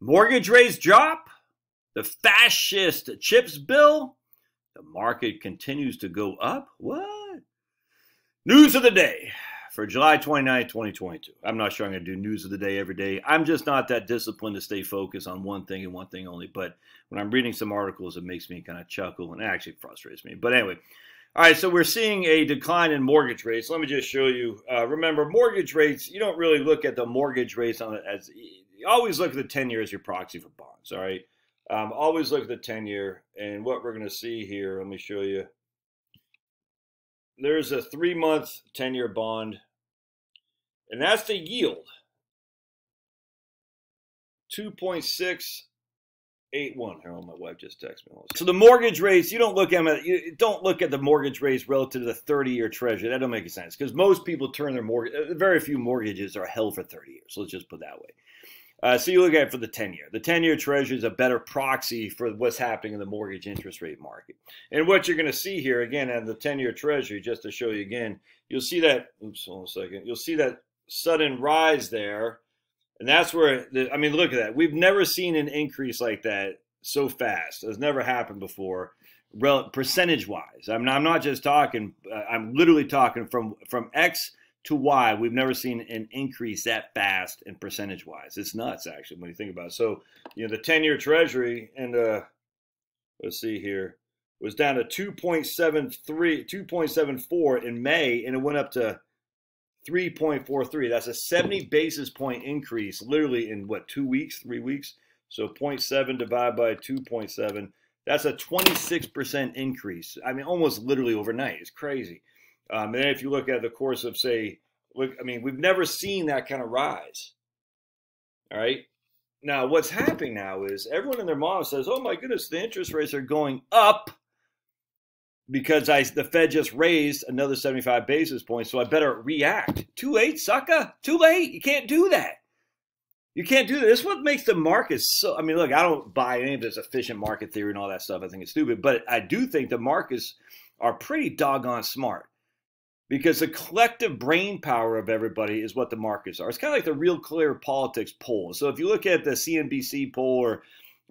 Mortgage rates drop. The fascist chips bill. The market continues to go up. What? News of the day for July 29, 2022. I'm not sure I'm going to do news of the day every day. I'm just not that disciplined to stay focused on one thing and one thing only. But when I'm reading some articles, it makes me kind of chuckle and actually frustrates me. But anyway, all right, so we're seeing a decline in mortgage rates. Let me just show you. Uh, remember, mortgage rates, you don't really look at the mortgage rates on as always look at the 10 year as your proxy for bonds, all right? Um, always look at the 10 year. And what we're going to see here, let me show you. There's a three month 10 year bond, and that's the yield 2.681. Here, my wife just texted me. So the mortgage rates, you don't look at them. You don't look at the mortgage rates relative to the 30-year Treasury. That don't make sense because most people turn their mortgage. Uh, very few mortgages are held for 30 years. Let's just put that way. Uh, so you look at it for the 10 year. The 10 year treasury is a better proxy for what's happening in the mortgage interest rate market. And what you're going to see here, again, on the 10 year treasury, just to show you again, you'll see that, oops, hold on a second, you'll see that sudden rise there. And that's where, the, I mean, look at that. We've never seen an increase like that so fast. It's never happened before, percentage wise. I'm not, I'm not just talking, uh, I'm literally talking from, from X to why we've never seen an increase that fast and percentage wise. It's nuts, actually, when you think about it. So, you know, the 10 year treasury and, uh, let's see here, was down to 2.73, 2.74 in May, and it went up to 3.43. That's a 70 basis point increase, literally in what, two weeks, three weeks? So 0.7 divided by 2.7. That's a 26% increase. I mean, almost literally overnight. It's crazy. Um, and then if you look at the course of, say, look, I mean, we've never seen that kind of rise. All right. Now, what's happening now is everyone and their mom says, "Oh my goodness, the interest rates are going up because I the Fed just raised another 75 basis points, so I better react." Too late, sucker. Too late. You can't do that. You can't do that. This is what makes the market so. I mean, look, I don't buy any of this efficient market theory and all that stuff. I think it's stupid, but I do think the markets are pretty doggone smart because the collective brain power of everybody is what the markets are. It's kind of like the Real Clear Politics poll. So if you look at the CNBC poll or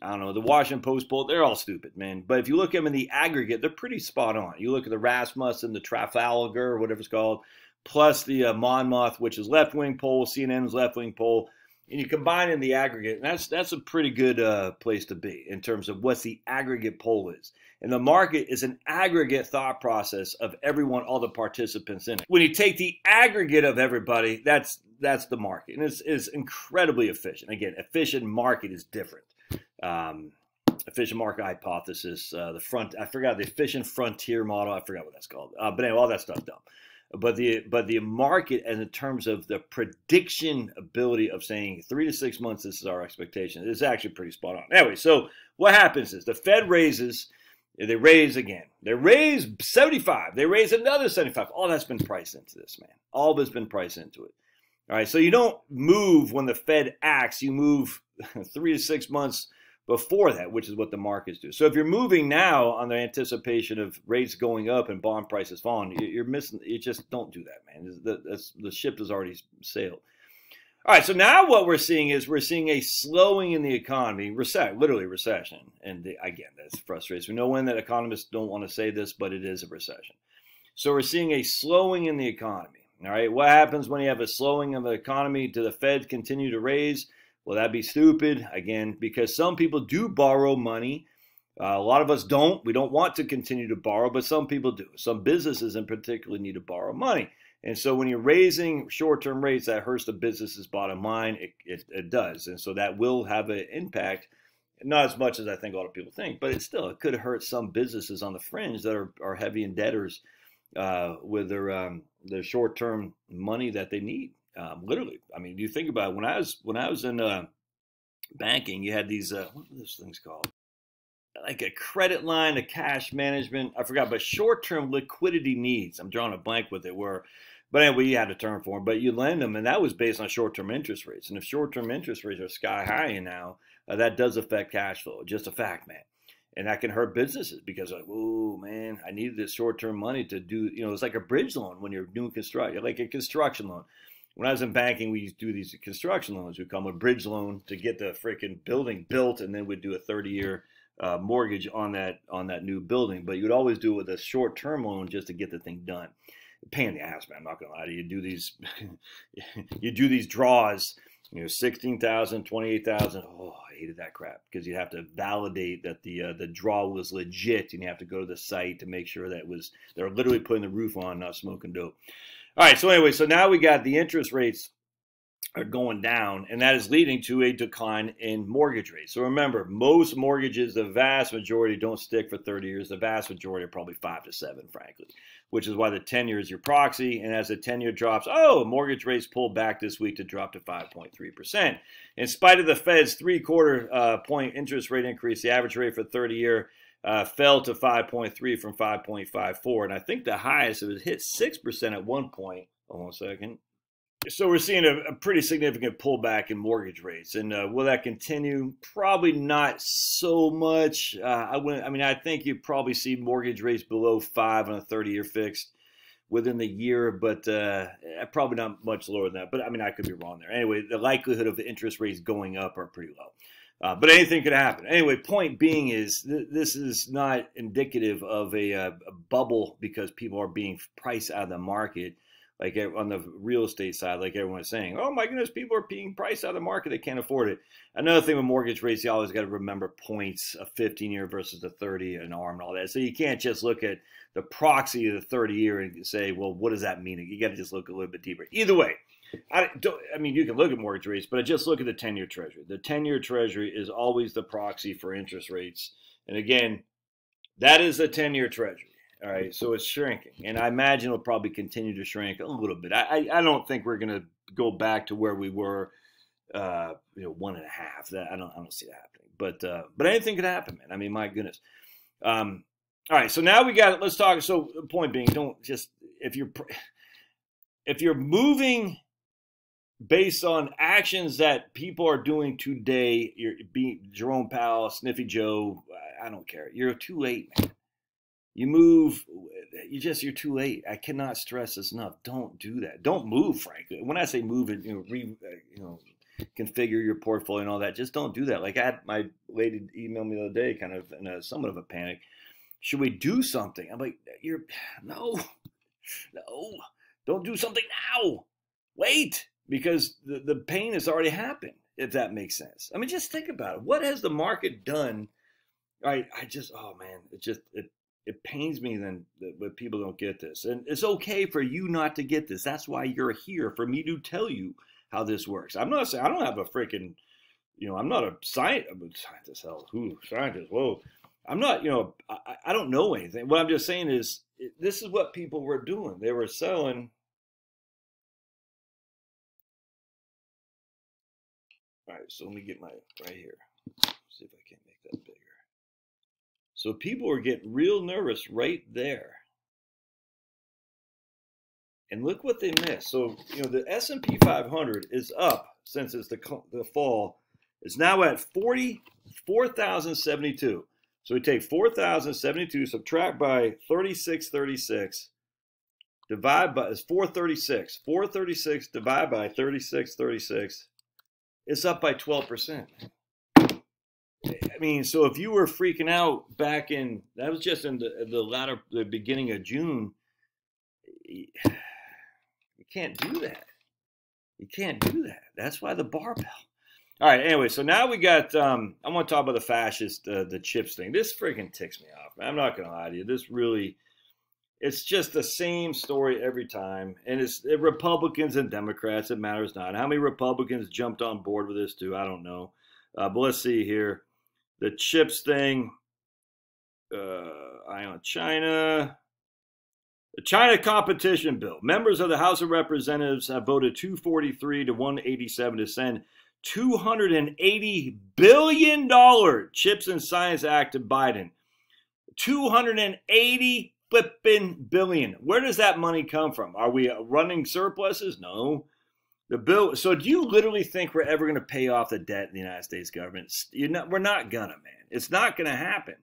I don't know, the Washington Post poll, they're all stupid, man. But if you look at them in the aggregate, they're pretty spot on. You look at the Rasmussen, and the Trafalgar, whatever it's called, plus the uh, Monmouth, which is left wing poll, CNN's left wing poll, and you combine in the aggregate, and that's that's a pretty good uh, place to be in terms of what the aggregate poll is. And the market is an aggregate thought process of everyone, all the participants in it. When you take the aggregate of everybody, that's that's the market, and it's, it's incredibly efficient. Again, efficient market is different. Um, efficient market hypothesis, uh, the front, I forgot the efficient frontier model. I forgot what that's called. Uh, but anyway, all that stuff dumb. But the but the market, and in terms of the prediction ability of saying three to six months, this is our expectation, is actually pretty spot on. Anyway, so what happens is the Fed raises, they raise again, they raise 75, they raise another 75. All that's been priced into this, man. All it's been priced into it. All right, so you don't move when the Fed acts, you move three to six months before that, which is what the markets do. So if you're moving now on the anticipation of rates going up and bond prices falling, you're missing. You just don't do that, man. The, the ship has already sailed. All right, so now what we're seeing is we're seeing a slowing in the economy, recession, literally recession. And the, again, that's frustrating. We know when that economists don't want to say this, but it is a recession. So we're seeing a slowing in the economy. All right, what happens when you have a slowing of the economy? Do the Fed continue to raise? Well, that'd be stupid, again, because some people do borrow money. Uh, a lot of us don't. We don't want to continue to borrow, but some people do. Some businesses in particular need to borrow money. And so when you're raising short-term rates, that hurts the business's bottom line. It, it, it does. And so that will have an impact, not as much as I think a lot of people think, but it still it could hurt some businesses on the fringe that are, are heavy in debtors uh, with their, um, their short-term money that they need. Um, literally, I mean, you think about it, when I was when I was in uh, banking, you had these uh, what are those things called? Like a credit line, a cash management. I forgot, but short-term liquidity needs. I'm drawing a blank with it. Where, but anyway, you had a term for them. But you lend them, and that was based on short-term interest rates. And if short-term interest rates are sky high now, uh, that does affect cash flow. Just a fact, man and that can hurt businesses because like, oh man, I needed this short term money to do. You know, it's like a bridge loan when you're doing construction, like a construction loan. When I was in banking, we used to do these construction loans. We call them a bridge loan to get the freaking building built, and then we'd do a 30 year uh, mortgage on that on that new building. But you'd always do it with a short term loan just to get the thing done. Pain in the ass, man. I'm not gonna lie to you. You do these, you do these draws. You know, 16,000, 28,000. Oh, I hated that crap because you have to validate that the uh, the draw was legit, and you have to go to the site to make sure that was they're literally putting the roof on, not smoking dope. All right, so anyway, so now we got the interest rates are going down, and that is leading to a decline in mortgage rates. So remember, most mortgages, the vast majority don't stick for 30 years. The vast majority are probably five to seven, frankly, which is why the 10 year is your proxy. And as the 10 year drops, oh, mortgage rates pulled back this week to drop to 5.3%. In spite of the Fed's three quarter uh, point interest rate increase, the average rate for 30 year uh, fell to 5.3 from 5.54. And I think the highest, it was hit 6% at one point. Hold on a second. So we're seeing a, a, pretty significant pullback in mortgage rates, and uh, will that continue? Probably not so much. Uh, I wouldn't. I mean, I think you probably see mortgage rates below five on a thirty-year fixed within the year, but uh, eh, probably not much lower than that. But I mean, I could be wrong there. Anyway, the likelihood of interest rates going up are pretty low. Uh, but anything could happen. Anyway, point being is th- this is not indicative of a, uh, a bubble because people are being priced out of the market like on the real estate side, like everyone's saying, oh my goodness, people are being priced out of the market. They can't afford it. Another thing with mortgage rates, you always got to remember points, a 15 year versus a 30, an arm, and all that. So you can't just look at the proxy of the 30 year and say, well, what does that mean? You got to just look a little bit deeper. Either way, I don't. I mean, you can look at mortgage rates, but I just look at the 10 year treasury. The 10 year treasury is always the proxy for interest rates. And again, that is the 10 year treasury. All right, so it's shrinking, and I imagine it'll probably continue to shrink a little bit. I I, I don't think we're going to go back to where we were, uh, you know, one and a half. That I don't I don't see that happening. But uh, but anything could happen, man. I mean, my goodness. Um, all right, so now we got it. Let's talk. So the point being, don't just if you're if you're moving based on actions that people are doing today, you're being Jerome Powell, Sniffy Joe. I don't care. You're too late, man. You move you just you're too late. I cannot stress this enough. Don't do that. Don't move frankly. When i say move it you know re, uh, you know configure your portfolio and all that just don't do that. Like i had my lady email me the other day kind of in a somewhat of a panic. Should we do something? I'm like you're no no. Don't do something now. Wait because the, the pain has already happened if that makes sense i mean just think about it what has the market done I, I just oh man it just it it pains me then that people don't get this. And it's okay for you not to get this. That's why you're here for me to tell you how this works. I'm not saying I don't have a freaking, you know, I'm not a scientist. Scientist, hell, who scientist? Whoa, I'm not. You know, I, I don't know anything. What I'm just saying is, this is what people were doing. They were selling. All right, so let me get my right here. See if I can make that bigger. So people are getting real nervous right there. And look what they missed. So, you know, the S&P 500 is up since it's the, the fall. It's now at 44,072. So we take 4,072, subtract by 3636, divide by, it's 436. 436 divided by 3636, it's up by 12%. I mean, so if you were freaking out back in that was just in the the latter the beginning of June, you can't do that. You can't do that. That's why the barbell. All right. Anyway, so now we got. Um, I want to talk about the fascist, uh, the chips thing. This freaking ticks me off. I'm not gonna lie to you. This really, it's just the same story every time, and it's it, Republicans and Democrats. It matters not. How many Republicans jumped on board with this too? I don't know. Uh, but let's see here the chips thing. Uh, I on China. The China competition bill. Members of the House of Representatives have voted 243 to 187 to send $280 billion Chips and Science Act to Biden. 280 flipping billion. Where does that money come from? Are we running surpluses? No. The bill. So, do you literally think we're ever going to pay off the debt in the United States government? You're not. We're not gonna, man. It's not going to happen.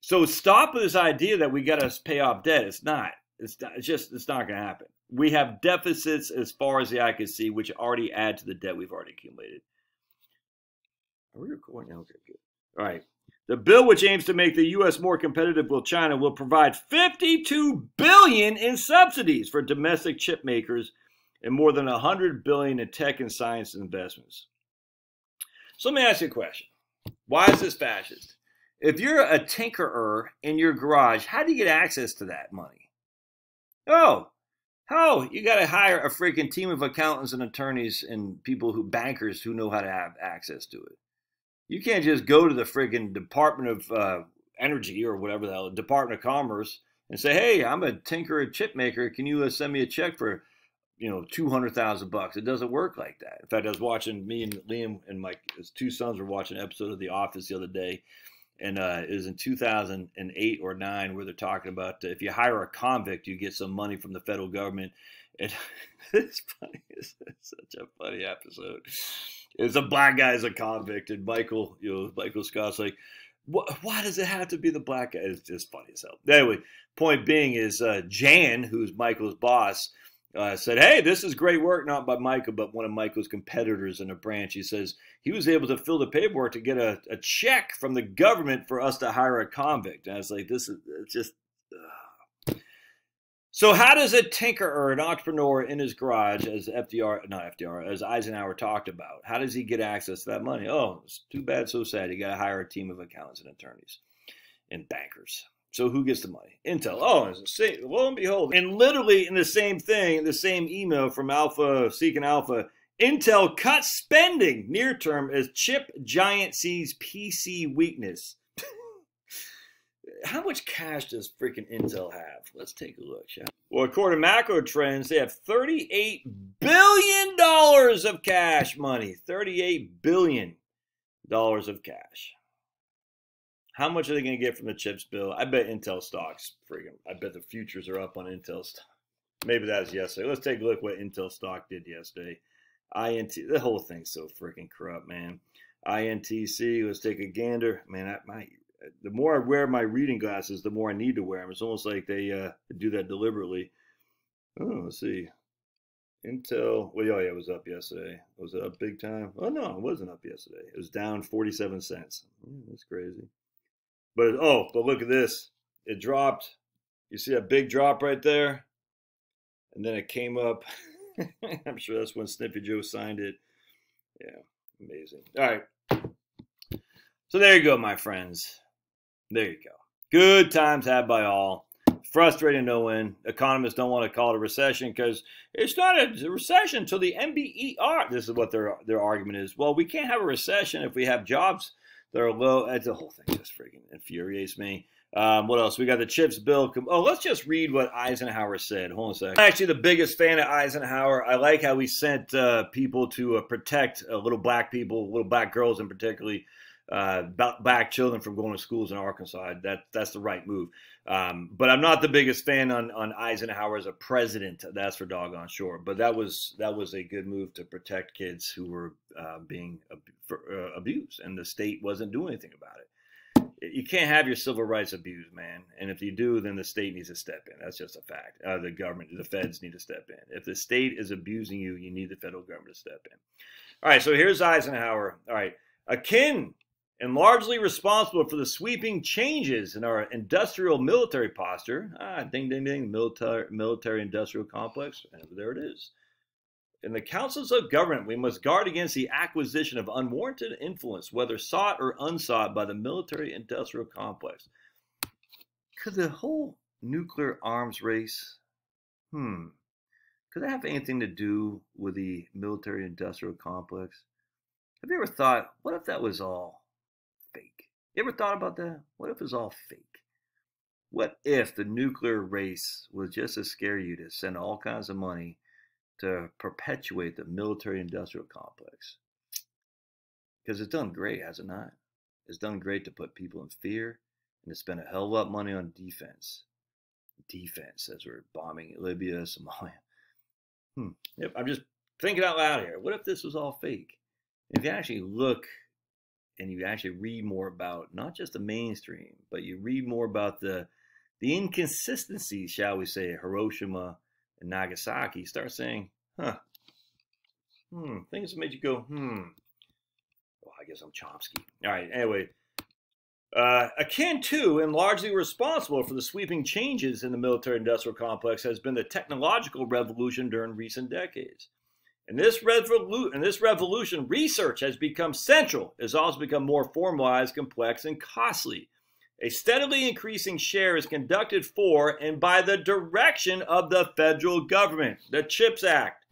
So, stop with this idea that we got to pay off debt. It's not. It's, not, it's just. It's not going to happen. We have deficits as far as the eye can see, which already add to the debt we've already accumulated. Are we recording? Okay, good. All right. The bill, which aims to make the U.S. more competitive with China, will provide 52 billion in subsidies for domestic chip makers and more than 100 billion in tech and science investments. So let me ask you a question: Why is this fascist? If you're a tinkerer in your garage, how do you get access to that money? Oh, how you got to hire a freaking team of accountants and attorneys and people who bankers who know how to have access to it. You can't just go to the friggin' Department of uh, Energy or whatever the hell, Department of Commerce, and say, "Hey, I'm a tinker, a chip maker. Can you uh, send me a check for, you know, two hundred thousand bucks?" It doesn't work like that. In fact, I was watching me and Liam and my his two sons were watching an episode of The Office the other day, and uh, it was in 2008 or nine where they're talking about uh, if you hire a convict, you get some money from the federal government. And it's funny. It's such a funny episode is a black guy as a convict, and Michael, you know, Michael Scott's like, why does it have to be the black guy? It's just funny as hell. Anyway, point being is uh, Jan, who's Michael's boss, uh, said, "Hey, this is great work, not by Michael, but one of Michael's competitors in a branch." He says he was able to fill the paperwork to get a, a check from the government for us to hire a convict. And I was like, "This is just." So how does a tinkerer, an entrepreneur in his garage, as FDR, not FDR, as Eisenhower talked about, how does he get access to that money? Oh, it's too bad, so sad. You got to hire a team of accountants and attorneys and bankers. So who gets the money? Intel. Oh, lo and behold, and literally in the same thing, the same email from Alpha, Seeking Alpha, Intel cuts spending near term as chip giant sees PC weakness how much cash does freaking Intel have? Let's take a look, shall we? Well, according to macro trends, they have $38 billion of cash money. $38 billion of cash. How much are they going to get from the chips bill? I bet Intel stocks freaking, I bet the futures are up on Intel stock. Maybe that was yesterday. Let's take a look what Intel stock did yesterday. INT, the whole thing's so freaking corrupt, man. INTC, let's take a gander. Man, I, my the more I wear my reading glasses, the more I need to wear them. It's almost like they uh, do that deliberately. Oh, let's see. Intel, well, oh yeah, it was up yesterday. Was it up big time? Oh no, it wasn't up yesterday. It was down 47 cents. Mm, that's crazy. But oh, but look at this. It dropped. You see a big drop right there, and then it came up. I'm sure that's when Sniffy Joe signed it. Yeah, amazing. All right. So there you go, my friends. There you go. Good times had by all. Frustrating no win. Economists don't want to call it a recession because it's not a recession until the NBER. This is what their their argument is. Well, we can't have a recession if we have jobs that are low. The whole thing just freaking infuriates me. Um, what else? We got the chips bill. Oh, let's just read what Eisenhower said. Hold on a second. I'm actually the biggest fan of Eisenhower. I like how he sent uh, people to uh, protect uh, little black people, little black girls in particularly, uh, back children from going to schools in Arkansas. That that's the right move. Um, but I'm not the biggest fan on on Eisenhower as a president. That's for doggone sure. But that was that was a good move to protect kids who were uh, being ab- for, uh, abused, and the state wasn't doing anything about it. You can't have your civil rights abused, man. And if you do, then the state needs to step in. That's just a fact. Uh, the government, the feds need to step in. If the state is abusing you, you need the federal government to step in. All right, so here's Eisenhower. All right, akin and largely responsible for the sweeping changes in our industrial military posture. Ah, ding, ding, ding, military, military industrial complex. And there it is. In the councils of government, we must guard against the acquisition of unwarranted influence, whether sought or unsought by the military industrial complex. Could the whole nuclear arms race, hmm, could that have anything to do with the military industrial complex? Have you ever thought, what if that was all you ever thought about that? What if it's all fake? What if the nuclear race was just to scare you to send all kinds of money to perpetuate the military industrial complex? Because it's done great, has it not? It's done great to put people in fear and to spend a hell of a lot of money on defense. Defense, as we're bombing Libya, Somalia. Hmm. I'm just thinking out loud here. What if this was all fake? If you actually look and you actually read more about not just the mainstream, but you read more about the the inconsistencies, shall we say, Hiroshima in Nagasaki, start saying, huh, hmm, things that made you go, hmm. Well, I guess I'm Chomsky. All right, anyway. Uh, akin to and largely responsible for the sweeping changes in the military industrial complex has been the technological revolution during recent decades. In this, revolu- in this revolution, research has become central, has also become more formalized, complex, and costly. A steadily increasing share is conducted for and by the direction of the federal government, the CHIPS Act.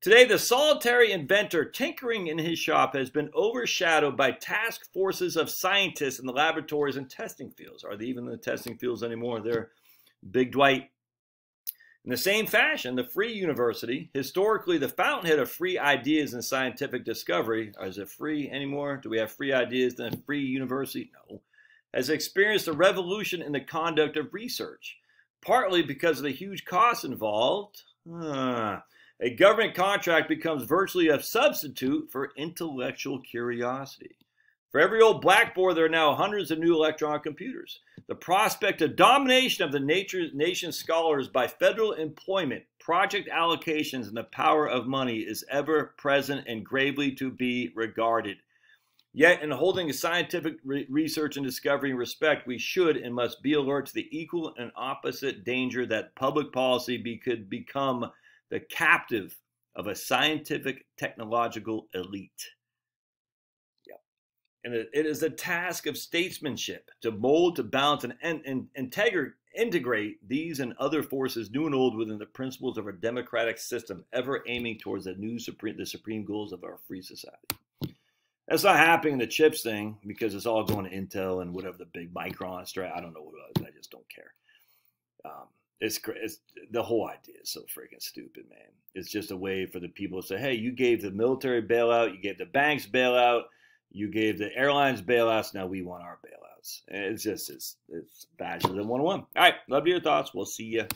Today, the solitary inventor tinkering in his shop has been overshadowed by task forces of scientists in the laboratories and testing fields. Are they even in the testing fields anymore? They're Big Dwight in the same fashion, the Free University, historically the fountainhead of free ideas and scientific discovery, is it free anymore? Do we have free ideas than Free University? No. Has experienced a revolution in the conduct of research, partly because of the huge costs involved. Uh, a government contract becomes virtually a substitute for intellectual curiosity. For every old blackboard, there are now hundreds of new electronic computers. The prospect of domination of the nature, nation's scholars by federal employment, project allocations, and the power of money is ever present and gravely to be regarded. Yet, in holding scientific re research and discovery and respect, we should and must be alert to the equal and opposite danger that public policy be, could become the captive of a scientific technological elite and it is a task of statesmanship to mold, to balance, and, and, and integrate, integrate these and other forces, new and old, within the principles of our democratic system, ever aiming towards the new supreme, the supreme goals of our free society. That's not happening in the chips thing because it's all going to Intel and whatever the big Micron strike. I don't know what it is. I just don't care. Um, it's, it's the whole idea is so freaking stupid, man. It's just a way for the people to say, "Hey, you gave the military bailout, you gave the banks bailout." You gave the airlines bailouts. Now we want our bailouts. It's just it's it's one oh one. All right, love your thoughts. We'll see you